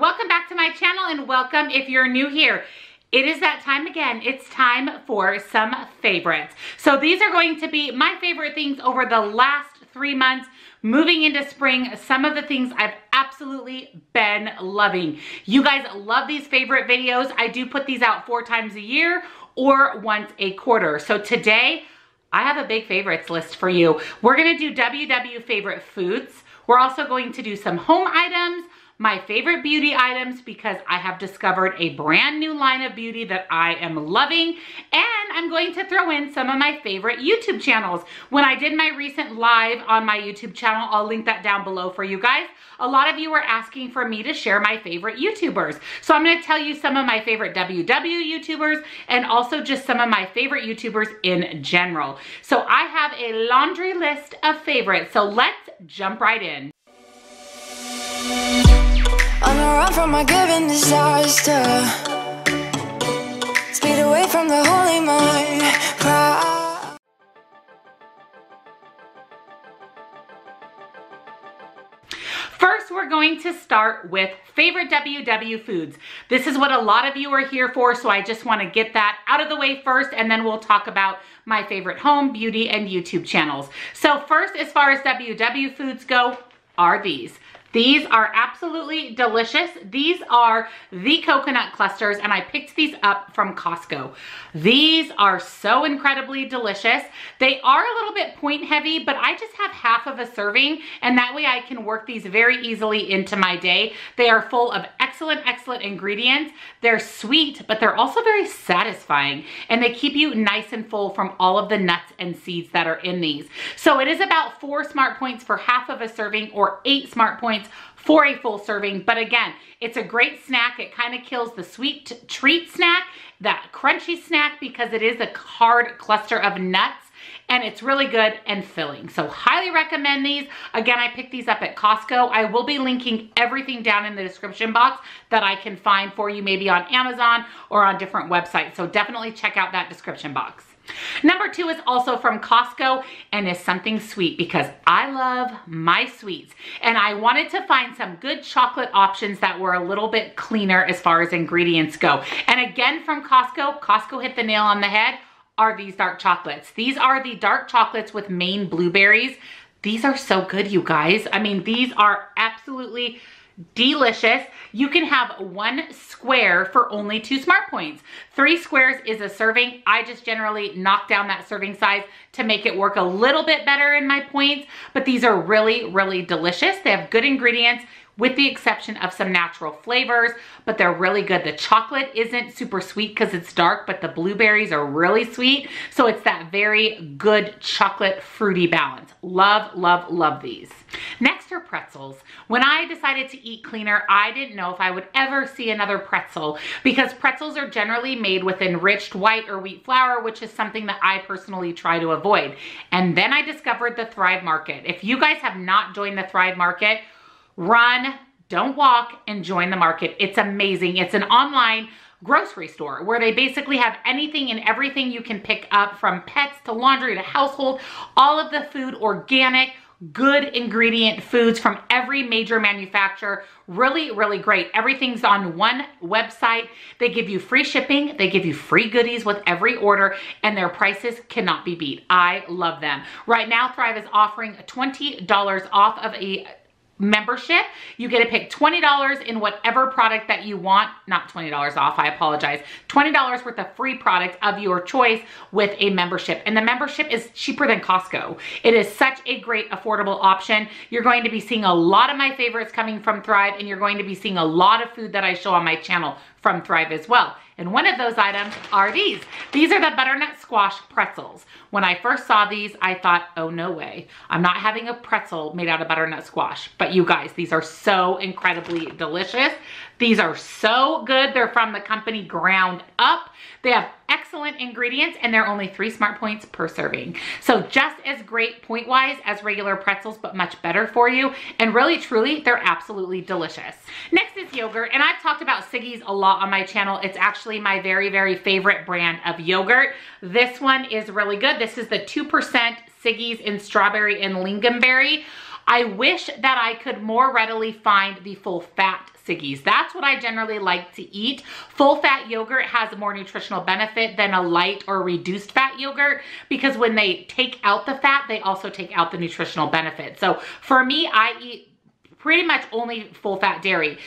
welcome back to my channel and welcome if you're new here. It is that time again. It's time for some favorites. So these are going to be my favorite things over the last three months moving into spring, some of the things I've absolutely been loving. You guys love these favorite videos. I do put these out four times a year or once a quarter. So today, I have a big favorites list for you. We're gonna do WW favorite foods. We're also going to do some home items, my favorite beauty items because I have discovered a brand new line of beauty that I am loving and I'm going to throw in some of my favorite YouTube channels. When I did my recent live on my YouTube channel, I'll link that down below for you guys. A lot of you were asking for me to share my favorite YouTubers. So I'm gonna tell you some of my favorite WW YouTubers and also just some of my favorite YouTubers in general. So I have a laundry list of favorites. So let's jump right in. Run from my given disaster Speed away from the holy mind First, we're going to start with favorite WW foods. This is what a lot of you are here for, so I just wanna get that out of the way first, and then we'll talk about my favorite home, beauty, and YouTube channels. So first, as far as WW foods go, are these. These are absolutely delicious. These are the coconut clusters and I picked these up from Costco. These are so incredibly delicious. They are a little bit point heavy, but I just have half of a serving and that way I can work these very easily into my day. They are full of excellent, excellent ingredients. They're sweet, but they're also very satisfying and they keep you nice and full from all of the nuts and seeds that are in these. So it is about four smart points for half of a serving or eight smart points points for a full serving. But again, it's a great snack. It kind of kills the sweet treat snack, that crunchy snack, because it is a hard cluster of nuts and it's really good and filling. So highly recommend these. Again, I picked these up at Costco. I will be linking everything down in the description box that I can find for you, maybe on Amazon or on different websites. So definitely check out that description box. Number two is also from Costco and is something sweet because I love my sweets. And I wanted to find some good chocolate options that were a little bit cleaner as far as ingredients go. And again from Costco, Costco hit the nail on the head, are these dark chocolates. These are the dark chocolates with Maine blueberries. These are so good, you guys. I mean, these are absolutely delicious. You can have one square for only two smart points. Three squares is a serving. I just generally knock down that serving size to make it work a little bit better in my points, but these are really, really delicious. They have good ingredients with the exception of some natural flavors, but they're really good. The chocolate isn't super sweet because it's dark, but the blueberries are really sweet. So it's that very good chocolate fruity balance. Love, love, love these. Next are pretzels. When I decided to eat cleaner, I didn't know if I would ever see another pretzel because pretzels are generally made with enriched white or wheat flour, which is something that I personally try to avoid. And then I discovered the Thrive Market. If you guys have not joined the Thrive Market, run, don't walk, and join the market. It's amazing. It's an online grocery store where they basically have anything and everything you can pick up from pets to laundry to household, all of the food organic, good ingredient foods from every major manufacturer. Really, really great. Everything's on one website. They give you free shipping. They give you free goodies with every order and their prices cannot be beat. I love them. Right now, Thrive is offering $20 off of a membership. You get to pick $20 in whatever product that you want. Not $20 off, I apologize. $20 worth of free product of your choice with a membership. And the membership is cheaper than Costco. It is such a great affordable option. You're going to be seeing a lot of my favorites coming from Thrive and you're going to be seeing a lot of food that I show on my channel from Thrive as well. And one of those items are these. These are the butternut squash pretzels. When I first saw these, I thought, oh, no way. I'm not having a pretzel made out of butternut squash. But you guys, these are so incredibly delicious. These are so good. They're from the company Ground Up. They have excellent ingredients and they're only three smart points per serving. So just as great point-wise as regular pretzels, but much better for you. And really, truly, they're absolutely delicious. Next is yogurt. And I've talked about Siggi's a lot on my channel. It's actually my very, very favorite brand of yogurt. This one is really good. This is the 2% Siggi's in strawberry and lingonberry. I wish that I could more readily find the full fat Siggi's. That's what I generally like to eat. Full fat yogurt has more nutritional benefit than a light or reduced fat yogurt because when they take out the fat, they also take out the nutritional benefit. So for me, I eat pretty much only full fat dairy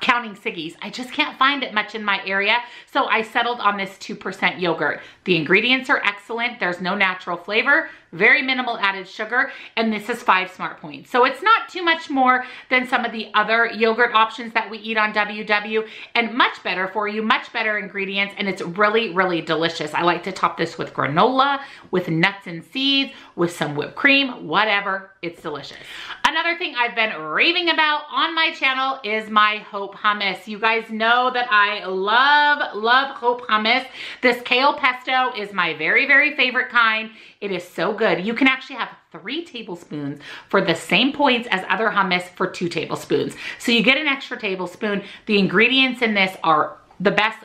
counting Siggi's. I just can't find it much in my area. So I settled on this 2% yogurt. The ingredients are excellent. There's no natural flavor, very minimal added sugar, and this is five smart points. So it's not too much more than some of the other yogurt options that we eat on WW and much better for you, much better ingredients, and it's really, really delicious. I like to top this with granola, with nuts and seeds, with some whipped cream, whatever, it's delicious. Another thing I've been raving about on my channel is my Hope hummus. You guys know that I love, love Hope hummus. This kale pesto is my very, very favorite kind. It is so good. You can actually have three tablespoons for the same points as other hummus for two tablespoons. So you get an extra tablespoon. The ingredients in this are the best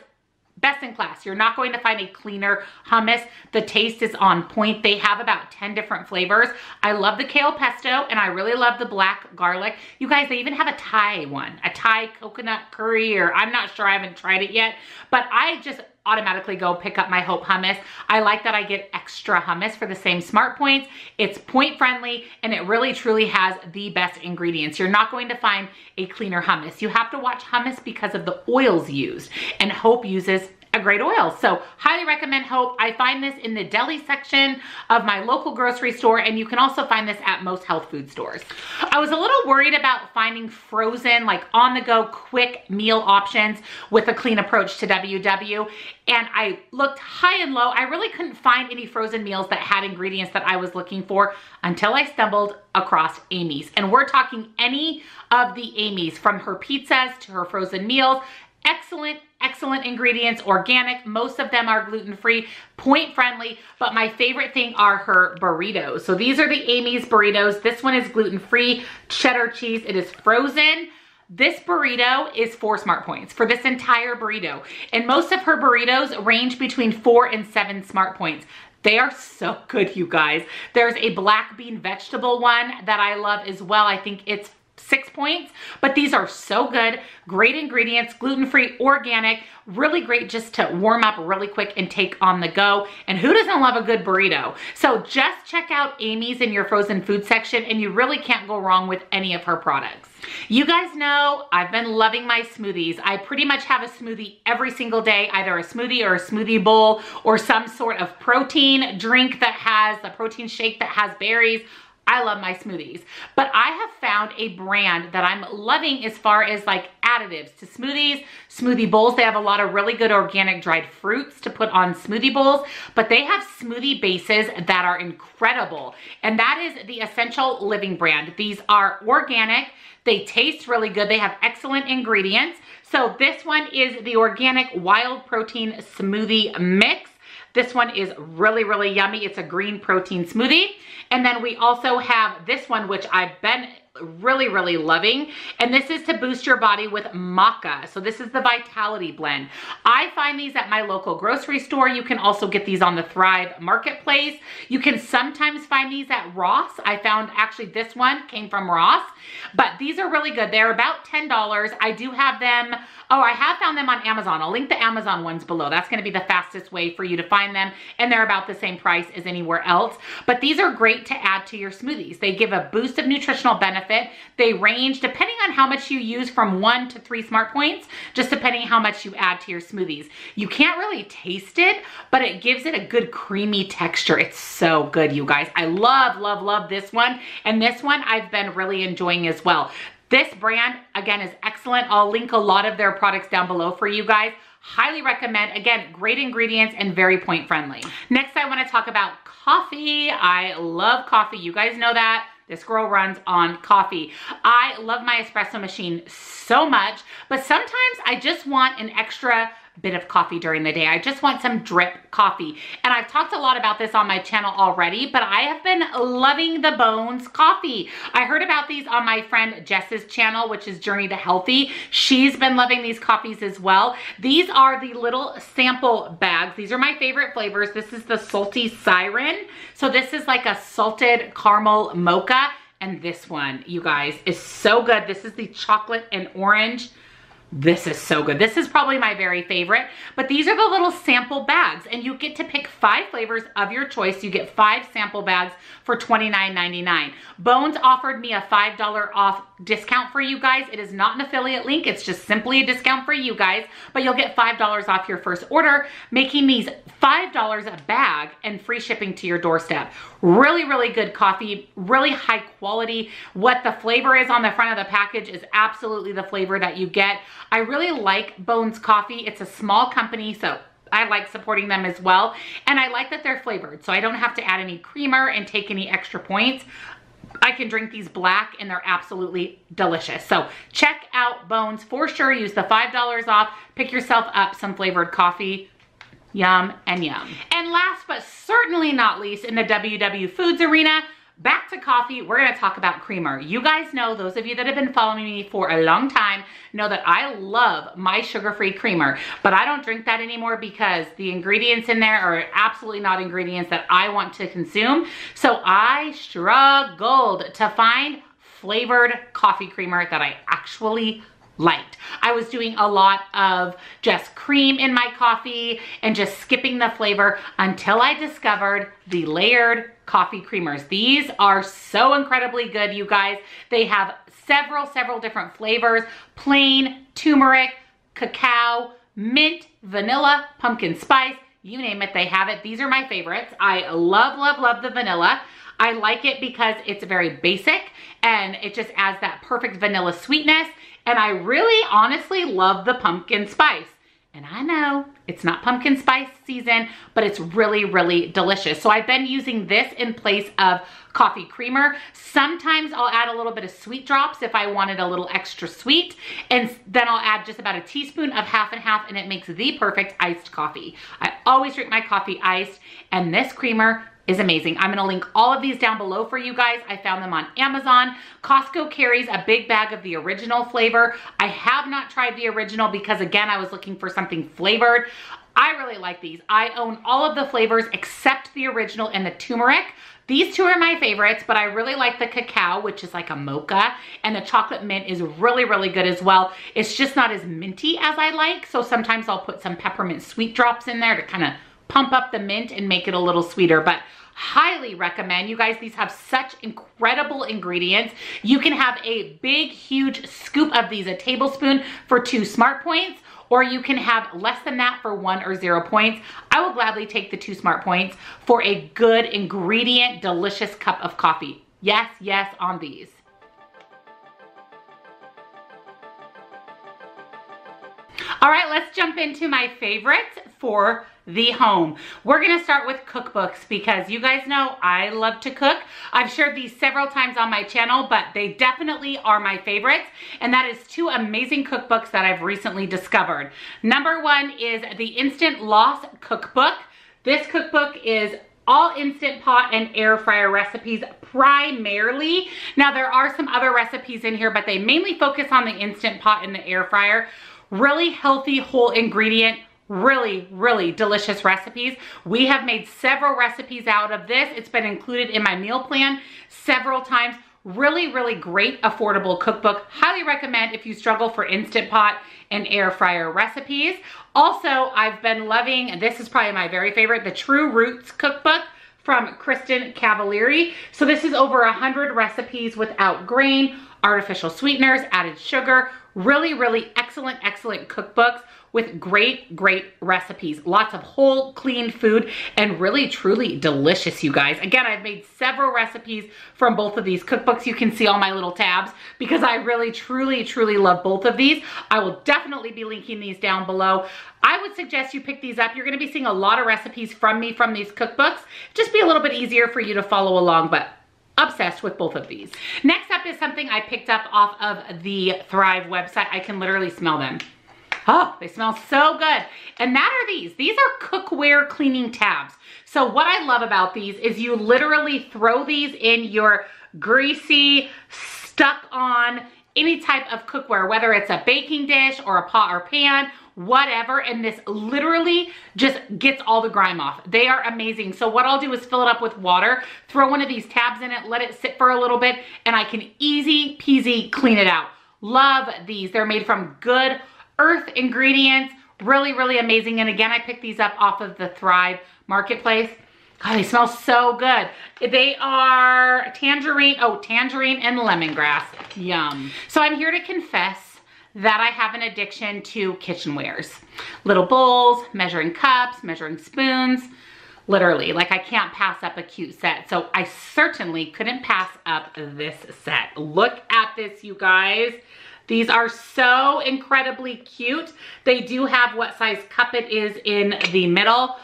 best in class. You're not going to find a cleaner hummus. The taste is on point. They have about 10 different flavors. I love the kale pesto and I really love the black garlic. You guys, they even have a Thai one, a Thai coconut curry or I'm not sure, I haven't tried it yet, but I just automatically go pick up my Hope hummus. I like that I get extra hummus for the same smart points. It's point friendly and it really truly has the best ingredients. You're not going to find a cleaner hummus. You have to watch hummus because of the oils used and Hope uses a great oil. So highly recommend Hope. I find this in the deli section of my local grocery store and you can also find this at most health food stores. I was a little worried about finding frozen, like on the go quick meal options with a clean approach to WW. And I looked high and low. I really couldn't find any frozen meals that had ingredients that I was looking for until I stumbled across Amy's. And we're talking any of the Amy's from her pizzas to her frozen meals excellent, excellent ingredients, organic. Most of them are gluten-free, point friendly, but my favorite thing are her burritos. So these are the Amy's burritos. This one is gluten-free, cheddar cheese. It is frozen. This burrito is four smart points for this entire burrito. And most of her burritos range between four and seven smart points. They are so good, you guys. There's a black bean vegetable one that I love as well. I think it's six points, but these are so good. Great ingredients, gluten-free, organic, really great just to warm up really quick and take on the go. And who doesn't love a good burrito? So just check out Amy's in your frozen food section and you really can't go wrong with any of her products. You guys know I've been loving my smoothies. I pretty much have a smoothie every single day, either a smoothie or a smoothie bowl or some sort of protein drink that has a protein shake that has berries. I love my smoothies, but I have found a brand that I'm loving as far as like additives to smoothies, smoothie bowls. They have a lot of really good organic dried fruits to put on smoothie bowls, but they have smoothie bases that are incredible. And that is the Essential Living brand. These are organic. They taste really good. They have excellent ingredients. So this one is the organic wild protein smoothie mix. This one is really, really yummy. It's a green protein smoothie. And then we also have this one, which I've been really, really loving. And this is to boost your body with maca. So this is the Vitality Blend. I find these at my local grocery store. You can also get these on the Thrive Marketplace. You can sometimes find these at Ross. I found actually this one came from Ross, but these are really good. They're about $10. I do have them Oh, I have found them on Amazon. I'll link the Amazon ones below. That's gonna be the fastest way for you to find them. And they're about the same price as anywhere else. But these are great to add to your smoothies. They give a boost of nutritional benefit. They range, depending on how much you use, from one to three smart points, just depending how much you add to your smoothies. You can't really taste it, but it gives it a good creamy texture. It's so good, you guys. I love, love, love this one. And this one I've been really enjoying as well. This brand, again, is excellent. I'll link a lot of their products down below for you guys. Highly recommend. Again, great ingredients and very point friendly. Next, I wanna talk about coffee. I love coffee. You guys know that. This girl runs on coffee. I love my espresso machine so much, but sometimes I just want an extra bit of coffee during the day. I just want some drip coffee. And I've talked a lot about this on my channel already, but I have been loving the Bones coffee. I heard about these on my friend Jess's channel, which is Journey to Healthy. She's been loving these coffees as well. These are the little sample bags. These are my favorite flavors. This is the Salty Siren. So this is like a salted caramel mocha And this one, you guys, is so good. This is the chocolate and orange. This is so good. This is probably my very favorite, but these are the little sample bags and you get to pick five flavors of your choice. You get five sample bags for $29.99. Bones offered me a $5 off discount for you guys. It is not an affiliate link. It's just simply a discount for you guys, but you'll get $5 off your first order, making these $5 a bag and free shipping to your doorstep. Really, really good coffee, really high quality. What the flavor is on the front of the package is absolutely the flavor that you get. I really like Bones Coffee. It's a small company, so I like supporting them as well. And I like that they're flavored, so I don't have to add any creamer and take any extra points. I can drink these black and they're absolutely delicious. So check out Bones for sure. Use the $5 off. Pick yourself up some flavored coffee. Yum and yum. And last but certainly not least in the WW Foods arena, back to coffee, we're gonna talk about creamer. You guys know, those of you that have been following me for a long time, know that I love my sugar-free creamer, but I don't drink that anymore because the ingredients in there are absolutely not ingredients that I want to consume. So I struggled to find flavored coffee creamer that I actually liked. I was doing a lot of just cream in my coffee and just skipping the flavor until I discovered the Laird coffee creamers. These are so incredibly good, you guys. They have several, several different flavors, plain, turmeric, cacao, mint, vanilla, pumpkin spice, you name it, they have it. These are my favorites. I love, love, love the vanilla. I like it because it's very basic and it just adds that perfect vanilla sweetness. And I really honestly love the pumpkin spice. And I know it's not pumpkin spice season, but it's really, really delicious. So I've been using this in place of coffee creamer. Sometimes I'll add a little bit of sweet drops if I wanted a little extra sweet. And then I'll add just about a teaspoon of half and half and it makes the perfect iced coffee. I always drink my coffee iced and this creamer is amazing. I'm gonna link all of these down below for you guys. I found them on Amazon. Costco carries a big bag of the original flavor. I have not tried the original because again, I was looking for something flavored. I really like these. I own all of the flavors except the original and the turmeric. These two are my favorites, but I really like the cacao, which is like a mocha, and the chocolate mint is really, really good as well. It's just not as minty as I like, so sometimes I'll put some peppermint sweet drops in there to kind of pump up the mint and make it a little sweeter. But highly recommend. You guys, these have such incredible ingredients. You can have a big, huge scoop of these, a tablespoon for two smart points, or you can have less than that for one or zero points. I will gladly take the two smart points for a good ingredient, delicious cup of coffee. Yes, yes, on these. All right, let's jump into my favorites for the home. We're gonna start with cookbooks because you guys know I love to cook. I've shared these several times on my channel, but they definitely are my favorites. And that is two amazing cookbooks that I've recently discovered. Number one is the Instant Loss Cookbook. This cookbook is all Instant Pot and air fryer recipes primarily. Now there are some other recipes in here, but they mainly focus on the Instant Pot and the air fryer. Really healthy whole ingredient really, really delicious recipes. We have made several recipes out of this. It's been included in my meal plan several times. Really, really great affordable cookbook. Highly recommend if you struggle for Instant Pot and air fryer recipes. Also, I've been loving, and this is probably my very favorite, the True Roots cookbook from Kristen Cavallari. So this is over 100 recipes without grain, artificial sweeteners, added sugar. Really, really excellent, excellent cookbooks with great, great recipes. Lots of whole, clean food and really, truly delicious, you guys. Again, I've made several recipes from both of these cookbooks. You can see all my little tabs because I really, truly, truly love both of these. I will definitely be linking these down below. I would suggest you pick these up. You're gonna be seeing a lot of recipes from me from these cookbooks. Just be a little bit easier for you to follow along, but obsessed with both of these. Next up is something I picked up off of the Thrive website. I can literally smell them. Oh, they smell so good. And that are these. These are cookware cleaning tabs. So what I love about these is you literally throw these in your greasy, stuck on any type of cookware, whether it's a baking dish or a pot or pan, whatever. And this literally just gets all the grime off. They are amazing. So what I'll do is fill it up with water, throw one of these tabs in it, let it sit for a little bit, and I can easy peasy clean it out. Love these. They're made from good earth ingredients. Really, really amazing. And again, I picked these up off of the Thrive Marketplace. God, they smell so good. They are tangerine, oh, tangerine and lemongrass. Yum. So I'm here to confess that I have an addiction to kitchenwares. Little bowls, measuring cups, measuring spoons, literally. Like I can't pass up a cute set. So I certainly couldn't pass up this set. Look at this, you guys. These are so incredibly cute. They do have what size cup it is in the middle.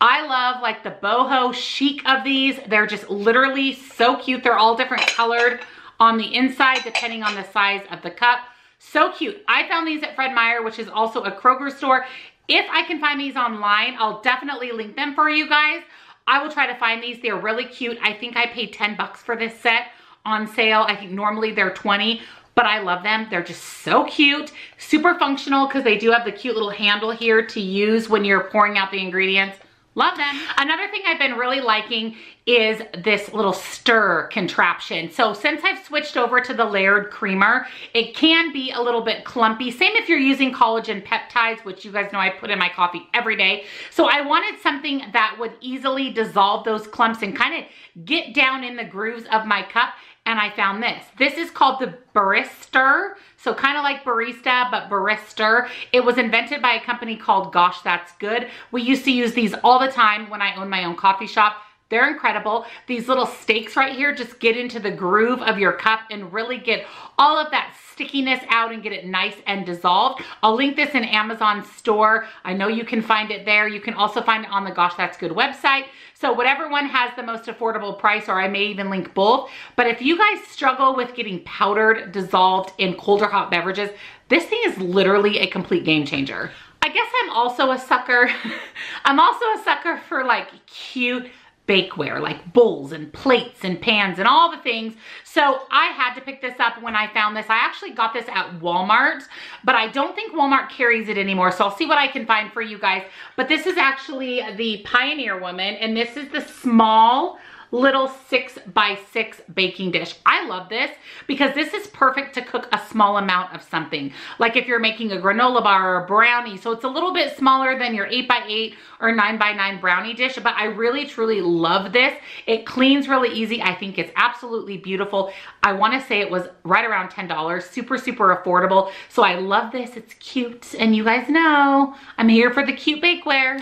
I love like the boho chic of these. They're just literally so cute. They're all different colored on the inside depending on the size of the cup. So cute. I found these at Fred Meyer, which is also a Kroger store. If I can find these online, I'll definitely link them for you guys. I will try to find these. They're really cute. I think I paid 10 bucks for this set on sale. I think normally they're 20, but I love them. They're just so cute, super functional because they do have the cute little handle here to use when you're pouring out the ingredients. Love them. Another thing I've been really liking is this little stir contraption. So since I've switched over to the Laird creamer, it can be a little bit clumpy. Same if you're using collagen peptides, which you guys know I put in my coffee every day. So I wanted something that would easily dissolve those clumps and kind of get down in the grooves of my cup and I found this. This is called the Baristir. So kind of like barista, but Baristir. It was invented by a company called Gosh That's Good. We used to use these all the time when I owned my own coffee shop. They're incredible. These little stakes right here just get into the groove of your cup and really get all of that stickiness out and get it nice and dissolved. I'll link this in Amazon store. I know you can find it there. You can also find it on the Gosh That's Good website. So whatever one has the most affordable price, or I may even link both. But if you guys struggle with getting powdered, dissolved in cold or hot beverages, this thing is literally a complete game changer. I guess I'm also a sucker. I'm also a sucker for like cute bakeware, like bowls and plates and pans and all the things. So I had to pick this up when I found this. I actually got this at Walmart, but I don't think Walmart carries it anymore. So I'll see what I can find for you guys. But this is actually the Pioneer Woman, and this is the small little six by six baking dish. I love this because this is perfect to cook a small amount of something. Like if you're making a granola bar or a brownie. So it's a little bit smaller than your eight by eight or nine by nine brownie dish, but I really truly love this. It cleans really easy. I think it's absolutely beautiful. I wanna say it was right around $10, super, super affordable. So I love this, it's cute. And you guys know, I'm here for the cute bakeware.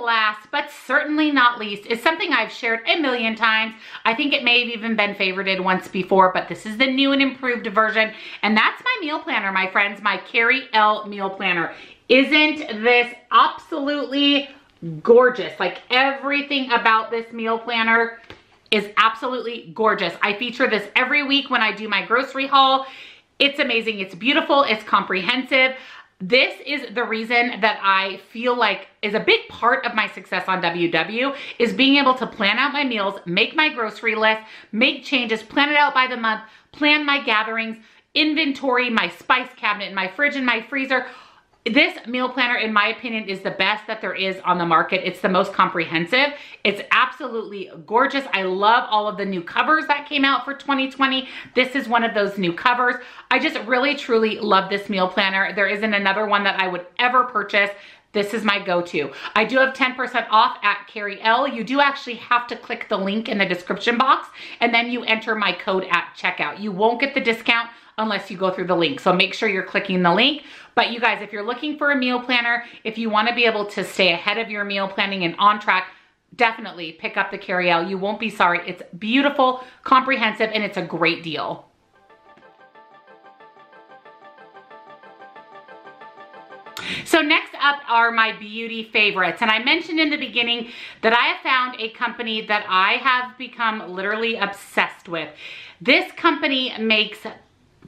Last, but certainly not least, is something I've shared a million times. I think it may have even been favorited once before, but this is the new and improved version. And that's my meal planner, my friends, my Carrie Elle meal planner. Isn't this absolutely gorgeous? Like everything about this meal planner is absolutely gorgeous. I feature this every week when I do my grocery haul. It's amazing. It's beautiful. It's comprehensive. This is the reason that I feel like is a big part of my success on WW is being able to plan out my meals, make my grocery list, make changes, plan it out by the month, plan my gatherings, inventory, my spice cabinet, my fridge and my freezer, this meal planner, in my opinion, is the best that there is on the market. It's the most comprehensive. It's absolutely gorgeous. I love all of the new covers that came out for 2020. This is one of those new covers. I just really, truly love this meal planner. There isn't another one that I would ever purchase. This is my go-to. I do have 10% off at Carrie Elle. You do actually have to click the link in the description box and then you enter my code at checkout. You won't get the discount unless you go through the link. So make sure you're clicking the link. But you guys, if you're looking for a meal planner, if you wanna be able to stay ahead of your meal planning and on track, definitely pick up the Carrie Elle. You won't be sorry. It's beautiful, comprehensive, and it's a great deal. So next up are my beauty favorites. And I mentioned in the beginning that I have found a company that I have become literally obsessed with. This company makes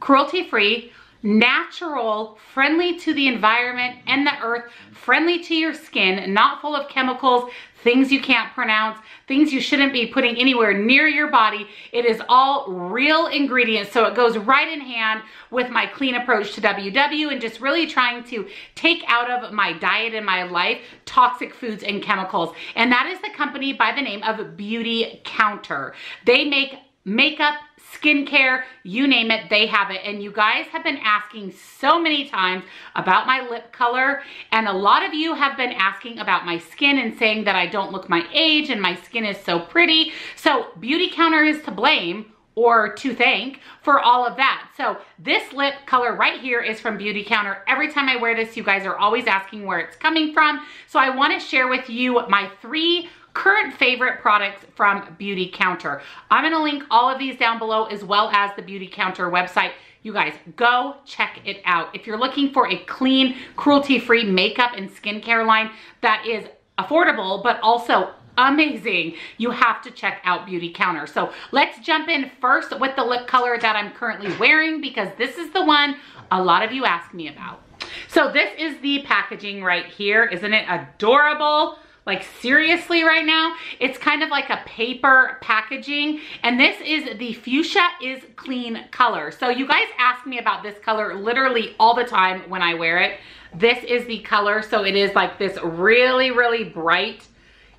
cruelty-free, natural, friendly to the environment and the earth, friendly to your skin, not full of chemicals, things you can't pronounce, things you shouldn't be putting anywhere near your body. It is all real ingredients, so it goes right in hand with my clean approach to WW and just really trying to take out of my diet and my life toxic foods and chemicals. And that is the company by the name of Beautycounter. They make makeup, skincare, you name it, they have it. And you guys have been asking so many times about my lip color. And a lot of you have been asking about my skin and saying that I don't look my age and my skin is so pretty. So Beautycounter is to blame or to thank for all of that. So this lip color right here is from Beautycounter. Every time I wear this, you guys are always asking where it's coming from. So I wanna share with you my three current favorite products from Beautycounter. I'm gonna link all of these down below as well as the Beautycounter website. You guys, go check it out. If you're looking for a clean, cruelty-free makeup and skincare line that is affordable, but also amazing, you have to check out Beautycounter. So let's jump in first with the lip color that I'm currently wearing because this is the one a lot of you ask me about. So this is the packaging right here. Isn't it adorable? Like seriously right now. It's kind of like a paper packaging and this is the Fuchsia is Clean color. So you guys ask me about this color literally all the time when I wear it. This is the color. So it is like this really, really bright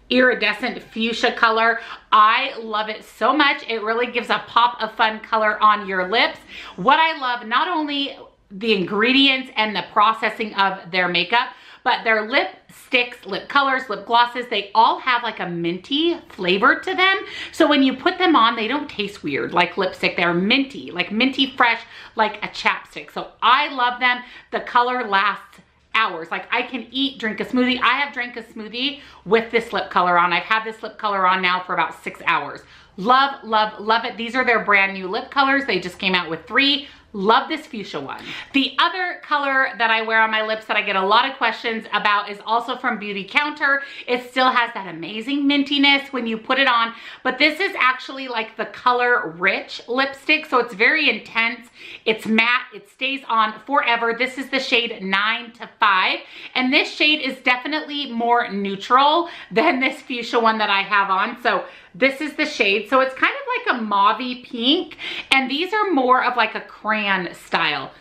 iridescent fuchsia color. I love it so much. It really gives a pop of fun color on your lips. What I love, not only the ingredients and the processing of their makeup, but their lip sticks, lip colors, lip glosses, they all have like a minty flavor to them. So when you put them on, they don't taste weird like lipstick. They're minty, like minty fresh, like a chapstick. So I love them. The color lasts hours. Like I can eat, drink a smoothie. I have drank a smoothie with this lip color on. I've had this lip color on now for about six hours. Love, love, love it. These are their brand new lip colors. They just came out with three. Love this fuchsia one. The other color that I wear on my lips that I get a lot of questions about is also from Beautycounter. It still has that amazing mintiness when you put it on, but this is actually like the color rich lipstick. So it's very intense. It's matte. It stays on forever. This is the shade 9 to 5. And this shade is definitely more neutral than this fuchsia one that I have on. So this is the shade. So it's kind of like a mauvey pink. And these are more of like a crayon style.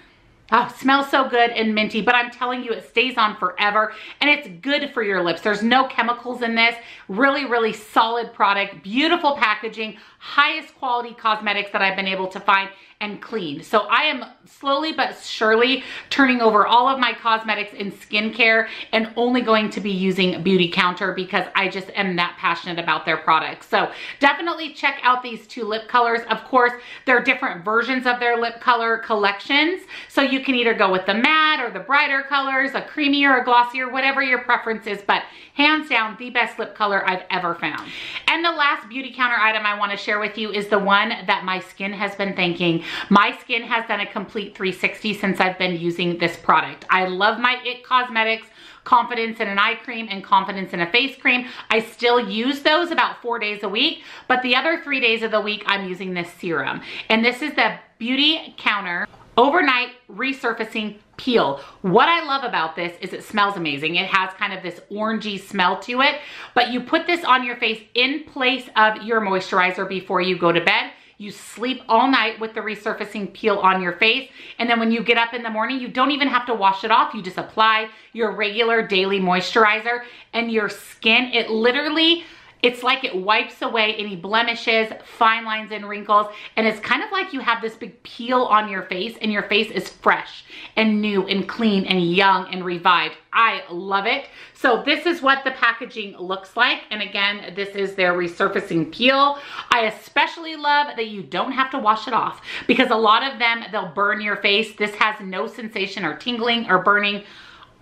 Oh, smells so good and minty, but I'm telling you, it stays on forever and it's good for your lips. There's no chemicals in this. Really, really solid product, beautiful packaging, highest quality cosmetics that I've been able to find and clean. So I am slowly but surely turning over all of my cosmetics and skincare and only going to be using Beautycounter because I just am that passionate about their products. So definitely check out these two lip colors. Of course, there are different versions of their lip color collections. So you can either go with the matte or the brighter colors, a creamier, a glossier, whatever your preference is. But hands down, the best lip color I've ever found. And the last Beautycounter item I wanna share with you is the one that my skin has been thanking my skin has done a complete 360 since I've been using this product. I love my IT Cosmetics confidence in an eye cream and confidence in a face cream. I still use those about four days a week, but the other three days of the week, I'm using this serum. And this is the Beautycounter Overnight Resurfacing Peel. What I love about this is it smells amazing. It has kind of this orangey smell to it, but you put this on your face in place of your moisturizer before you go to bed. You sleep all night with the resurfacing peel on your face. And then when you get up in the morning, you don't even have to wash it off. You just apply your regular daily moisturizer and your skin, it literally it's like it wipes away any blemishes, fine lines and wrinkles. And it's kind of like you have this big peel on your face and your face is fresh and new and clean and young and revived. I love it. So this is what the packaging looks like. And again, this is their resurfacing peel. I especially love that you don't have to wash it off because a lot of them, they'll burn your face. This has no sensation or tingling or burning.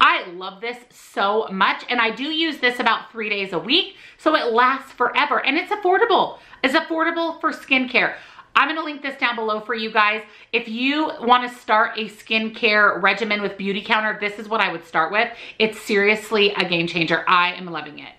I love this so much and I do use this about three days a week so it lasts forever and it's affordable. It's affordable for skincare. I'm gonna link this down below for you guys. If you wanna start a skincare regimen with Beautycounter, this is what I would start with. It's seriously a game changer. I am loving it.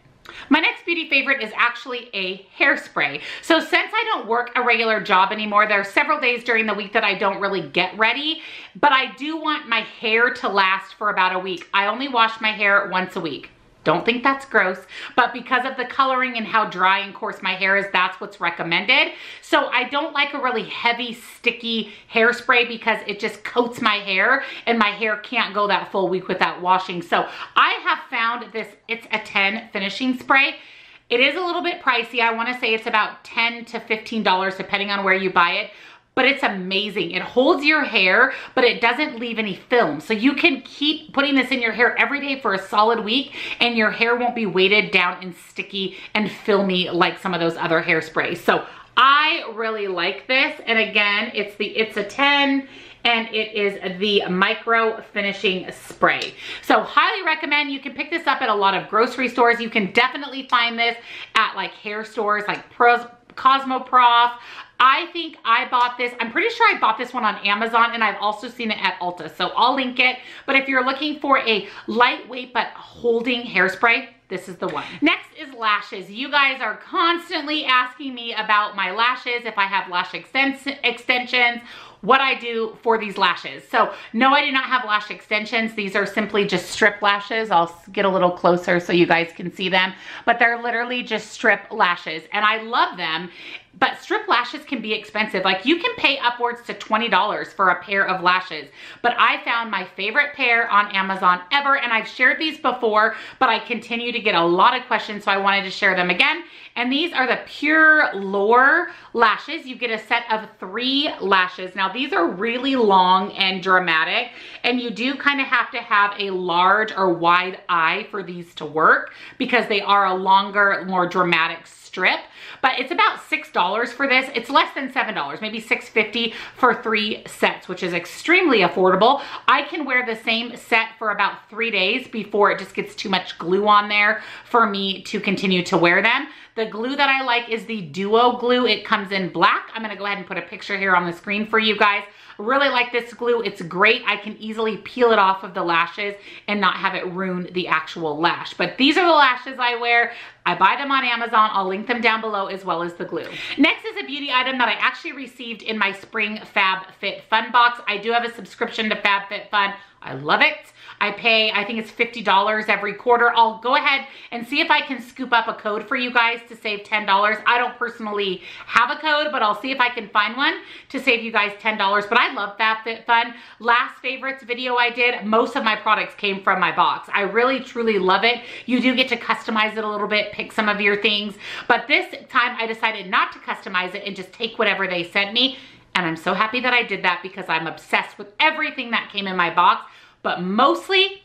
My next beauty favorite is actually a hairspray. So since I don't work a regular job anymore, there are several days during the week that I don't really get ready, but I do want my hair to last for about a week. I only wash my hair once a week. Don't think that's gross, but because of the coloring and how dry and coarse my hair is, that's what's recommended. So I don't like a really heavy, sticky hairspray because it just coats my hair and my hair can't go that full week without washing. So I have found this, it's a 10 finishing spray. It is a little bit pricey. I wanna say it's about 10 to $15 depending on where you buy it but it's amazing. It holds your hair, but it doesn't leave any film. So you can keep putting this in your hair every day for a solid week and your hair won't be weighted down and sticky and filmy like some of those other hairsprays. So I really like this. And again, it's the It's a 10 and it is the micro finishing spray. So highly recommend, you can pick this up at a lot of grocery stores. You can definitely find this at like hair stores like Pros, Cosmoprof. I think I bought this, I'm pretty sure I bought this one on Amazon and I've also seen it at Ulta. So I'll link it. But if you're looking for a lightweight but holding hairspray, this is the one. Next is lashes. You guys are constantly asking me about my lashes, if I have lash extens extensions, what I do for these lashes. So no, I do not have lash extensions. These are simply just strip lashes. I'll get a little closer so you guys can see them, but they're literally just strip lashes and I love them. But strip lashes can be expensive. Like you can pay upwards to $20 for a pair of lashes. But I found my favorite pair on Amazon ever and I've shared these before, but I continue to get a lot of questions so I wanted to share them again. And these are the Pure Lure lashes. You get a set of three lashes. Now these are really long and dramatic and you do kind of have to have a large or wide eye for these to work because they are a longer, more dramatic strip but it's about $6 for this. It's less than $7, maybe $6.50 for three sets, which is extremely affordable. I can wear the same set for about three days before it just gets too much glue on there for me to continue to wear them. The glue that I like is the Duo glue. It comes in black. I'm gonna go ahead and put a picture here on the screen for you guys. Really like this glue. It's great. I can easily peel it off of the lashes and not have it ruin the actual lash. But these are the lashes I wear. I buy them on Amazon. I'll link them down below as well as the glue. Next is a beauty item that I actually received in my spring Fab Fit Fun box. I do have a subscription to FabFitFun. I love it. I pay, I think it's $50 every quarter. I'll go ahead and see if I can scoop up a code for you guys to save $10. I don't personally have a code, but I'll see if I can find one to save you guys $10. But I love FabFitFun. Last favorites video I did, most of my products came from my box. I really, truly love it. You do get to customize it a little bit, pick some of your things. But this time I decided not to customize it and just take whatever they sent me. And I'm so happy that I did that because I'm obsessed with everything that came in my box but mostly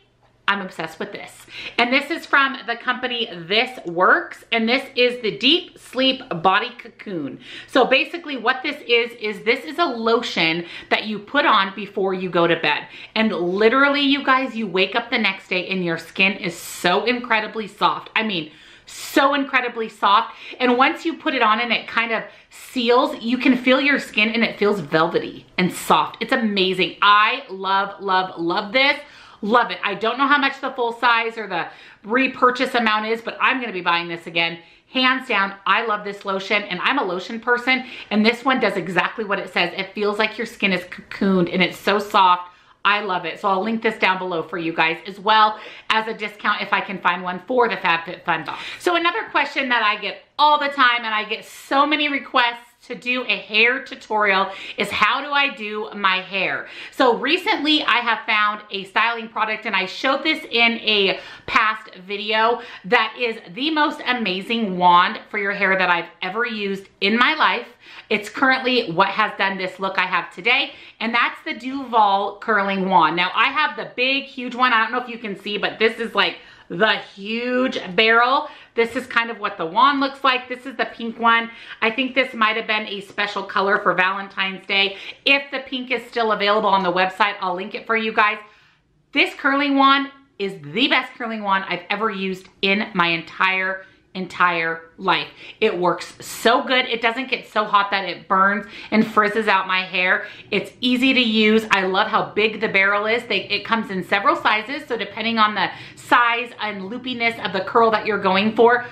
I'm obsessed with this. And this is from the company This Works, and this is the Deep Sleep Body Cocoon. So basically what this is, is this is a lotion that you put on before you go to bed. And literally, you guys, you wake up the next day and your skin is so incredibly soft. I mean, so incredibly soft. And once you put it on and it kind of seals, you can feel your skin and it feels velvety and soft. It's amazing. I love, love, love this. Love it. I don't know how much the full size or the repurchase amount is, but I'm gonna be buying this again. Hands down, I love this lotion and I'm a lotion person and this one does exactly what it says. It feels like your skin is cocooned and it's so soft I love it. So I'll link this down below for you guys as well as a discount if I can find one for the FabFitFun box. So another question that I get all the time and I get so many requests to do a hair tutorial is how do I do my hair? So recently I have found a styling product and I showed this in a past video that is the most amazing wand for your hair that I've ever used in my life. It's currently what has done this look I have today, and that's the Duvolle curling wand. Now I have the big, huge one. I don't know if you can see, but this is like the huge barrel. This is kind of what the wand looks like. This is the pink one. I think this might have been a special color for Valentine's Day. If the pink is still available on the website, I'll link it for you guys. This curling wand is the best curling wand I've ever used in my entire entire life. It works so good. It doesn't get so hot that it burns and frizzes out my hair. It's easy to use. I love how big the barrel is. They, it comes in several sizes, so depending on the size and loopiness of the curl that you're going for,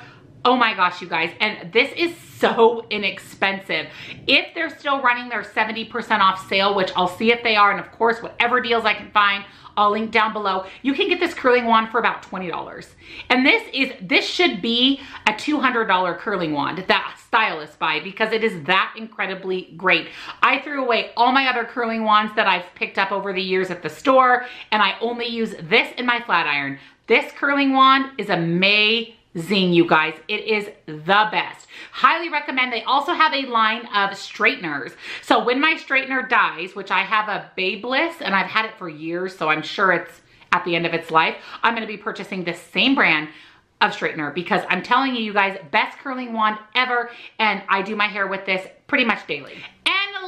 Oh my gosh, you guys. And this is so inexpensive. If they're still running their 70% off sale, which I'll see if they are, and of course, whatever deals I can find, I'll link down below. You can get this curling wand for about $20. And this is, this should be a $200 curling wand that Stylist buy because it is that incredibly great. I threw away all my other curling wands that I've picked up over the years at the store and I only use this in my flat iron. This curling wand is amazing Zing, you guys. It is the best. Highly recommend. They also have a line of straighteners. So when my straightener dies, which I have a Babyliss and I've had it for years, so I'm sure it's at the end of its life, I'm gonna be purchasing the same brand of straightener because I'm telling you, you guys, best curling wand ever. And I do my hair with this pretty much daily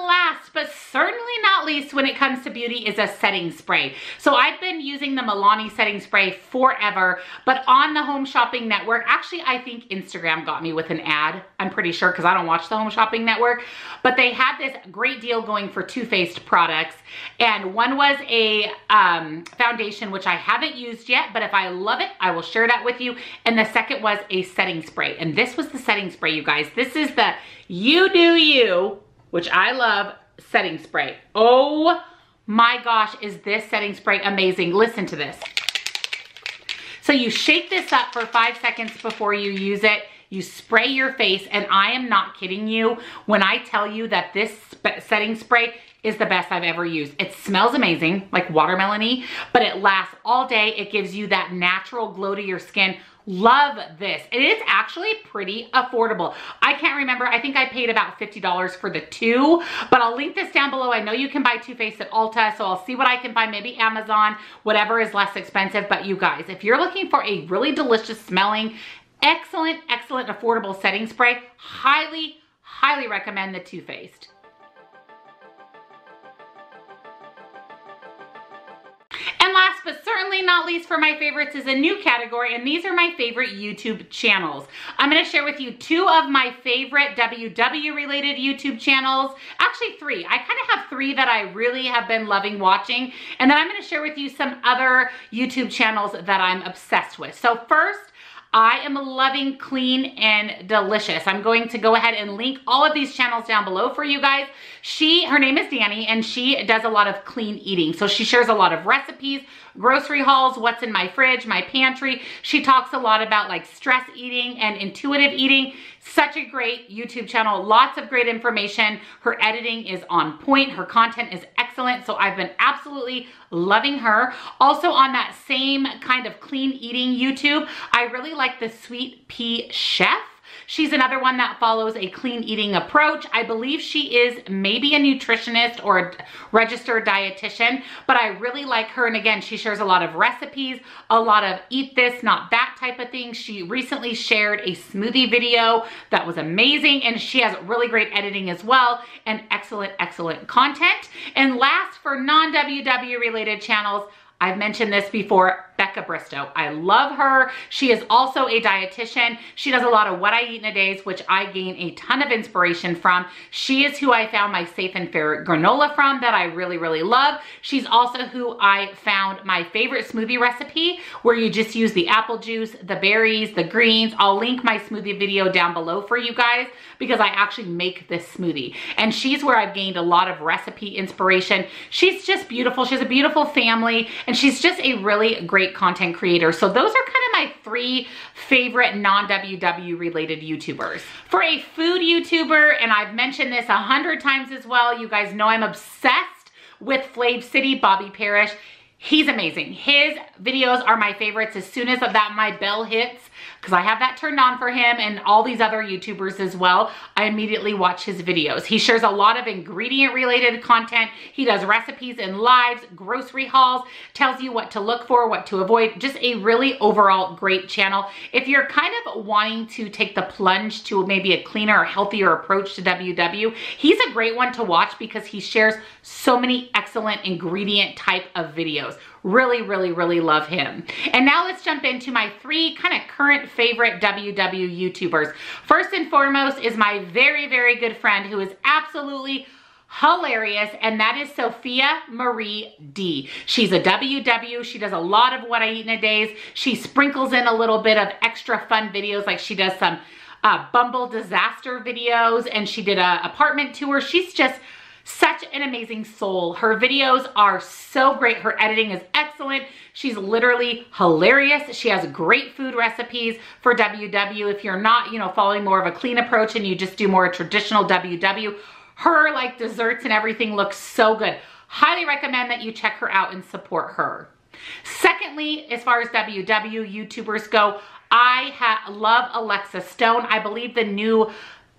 last but certainly not least when it comes to beauty is a setting spray. So I've been using the Milani setting spray forever, but on the Home Shopping Network, actually I think Instagram got me with an ad, I'm pretty sure because I don't watch the Home Shopping Network, but they had this great deal going for Too Faced products and one was a um, foundation which I haven't used yet, but if I love it, I will share that with you. And the second was a setting spray and this was the setting spray, you guys. This is the You Do You which I love, setting spray. Oh my gosh, is this setting spray amazing. Listen to this. So you shake this up for five seconds before you use it. You spray your face, and I am not kidding you when I tell you that this setting spray is the best I've ever used. It smells amazing, like watermelony, but it lasts all day. It gives you that natural glow to your skin Love this. It is actually pretty affordable. I can't remember. I think I paid about $50 for the two, but I'll link this down below. I know you can buy Too Faced at Ulta, so I'll see what I can find, maybe Amazon, whatever is less expensive. But you guys, if you're looking for a really delicious smelling, excellent, excellent affordable setting spray, highly, highly recommend the Too Faced. Last but certainly not least for my favorites is a new category and these are my favorite YouTube channels. I'm gonna share with you two of my favorite WW related YouTube channels. Actually three, I kind of have three that I really have been loving watching and then I'm gonna share with you some other YouTube channels that I'm obsessed with. So first, I am loving clean and delicious. I'm going to go ahead and link all of these channels down below for you guys. She, her name is Dani, and she does a lot of clean eating. So she shares a lot of recipes, grocery hauls, what's in my fridge, my pantry. She talks a lot about like stress eating and intuitive eating. Such a great YouTube channel, lots of great information. Her editing is on point. Her content is excellent. So I've been absolutely loving her. Also on that same kind of clean eating YouTube, I really like the Sweet Pea Chef. She's another one that follows a clean eating approach. I believe she is maybe a nutritionist or a registered dietitian, but I really like her. And again, she shares a lot of recipes, a lot of eat this, not that type of thing. She recently shared a smoothie video that was amazing and she has really great editing as well and excellent, excellent content. And last for non-WW related channels, I've mentioned this before, Becca Bristow. I love her. She is also a dietitian. She does a lot of what I eat in a days, which I gain a ton of inspiration from. She is who I found my Safe and Fair granola from that I really, really love. She's also who I found my favorite smoothie recipe where you just use the apple juice, the berries, the greens. I'll link my smoothie video down below for you guys because I actually make this smoothie. And she's where I've gained a lot of recipe inspiration. She's just beautiful. She has a beautiful family and she's just a really great content creator. So those are kind of my three favorite non-WW related YouTubers. For a food YouTuber, and I've mentioned this a hundred times as well, you guys know I'm obsessed with FlavCity, Bobby Parrish. He's amazing. His videos are my favorites. As soon as that my bell hits, because I have that turned on for him and all these other YouTubers as well, I immediately watch his videos. He shares a lot of ingredient related content. He does recipes and lives, grocery hauls, tells you what to look for, what to avoid. Just a really overall great channel. If you're kind of wanting to take the plunge to maybe a cleaner or healthier approach to WW, he's a great one to watch because he shares so many excellent ingredient type of videos. Really, really, really love him. And now let's jump into my three kind of current favorite WW YouTubers. First and foremost is my very, very good friend who is absolutely hilarious, and that is Sophia Marie D. She's a WW. She does a lot of what I eat in a days. She sprinkles in a little bit of extra fun videos, like she does some uh, Bumble disaster videos, and she did a apartment tour. She's just such an amazing soul. Her videos are so great. Her editing is excellent. She's literally hilarious. She has great food recipes for WW. If you're not, you know, following more of a clean approach and you just do more traditional WW, her like desserts and everything looks so good. Highly recommend that you check her out and support her. Secondly, as far as WW YouTubers go, I love Alexa Stone. I believe the new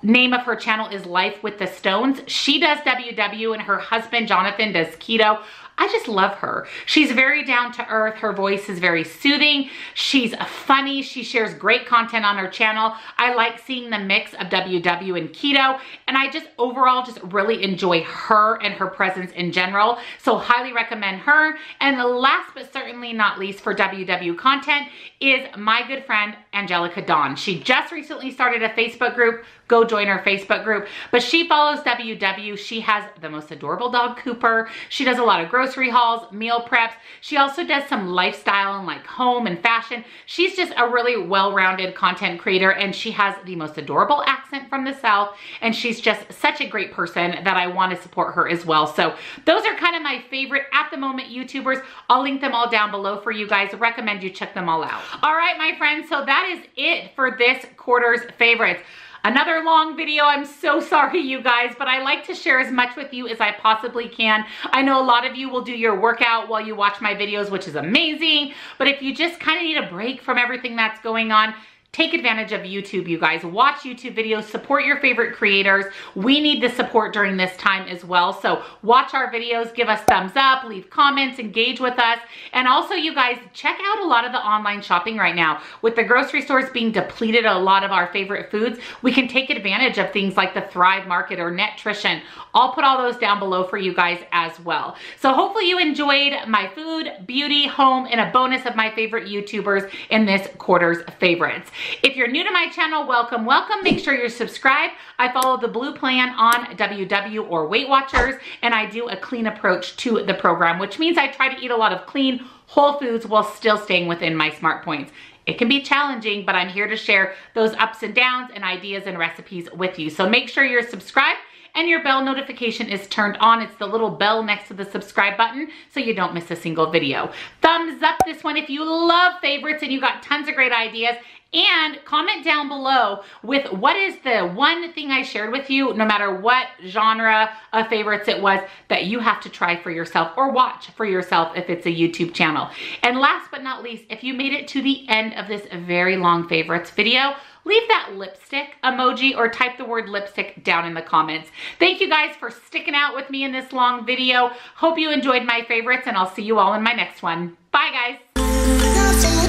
name of her channel is Life with the Stones. She does WW and her husband Jonathan does keto. I just love her. She's very down to earth. Her voice is very soothing. She's funny. She shares great content on her channel. I like seeing the mix of WW and keto. And I just overall just really enjoy her and her presence in general. So highly recommend her. And the last but certainly not least for WW content is my good friend Angelica Dawn. She just recently started a Facebook group. Go join her Facebook group. But she follows WW. She has the most adorable dog, Cooper. She does a lot of grocery hauls, meal preps. She also does some lifestyle and like home and fashion. She's just a really well-rounded content creator and she has the most adorable accent from the South. And she's just such a great person that I want to support her as well. So those are kind of my favorite at the moment YouTubers. I'll link them all down below for you guys. recommend you check them all out. All right, my friends. So that is it for this quarter's favorites. Another long video. I'm so sorry, you guys, but I like to share as much with you as I possibly can. I know a lot of you will do your workout while you watch my videos, which is amazing. But if you just kind of need a break from everything that's going on, Take advantage of YouTube, you guys. Watch YouTube videos, support your favorite creators. We need the support during this time as well. So watch our videos, give us thumbs up, leave comments, engage with us. And also, you guys, check out a lot of the online shopping right now. With the grocery stores being depleted a lot of our favorite foods, we can take advantage of things like the Thrive Market or Netrition. I'll put all those down below for you guys as well. So hopefully you enjoyed my food, beauty, home, and a bonus of my favorite YouTubers in this quarter's favorites. If you're new to my channel, welcome, welcome. Make sure you're subscribed. I follow the blue plan on WW or Weight Watchers, and I do a clean approach to the program, which means I try to eat a lot of clean, whole foods while still staying within my smart points. It can be challenging, but I'm here to share those ups and downs and ideas and recipes with you. So make sure you're subscribed and your bell notification is turned on. It's the little bell next to the subscribe button so you don't miss a single video. Thumbs up this one if you love favorites and you got tons of great ideas and comment down below with what is the one thing I shared with you, no matter what genre of favorites it was, that you have to try for yourself or watch for yourself if it's a YouTube channel. And last but not least, if you made it to the end of this very long favorites video, leave that lipstick emoji or type the word lipstick down in the comments. Thank you guys for sticking out with me in this long video. Hope you enjoyed my favorites and I'll see you all in my next one. Bye guys.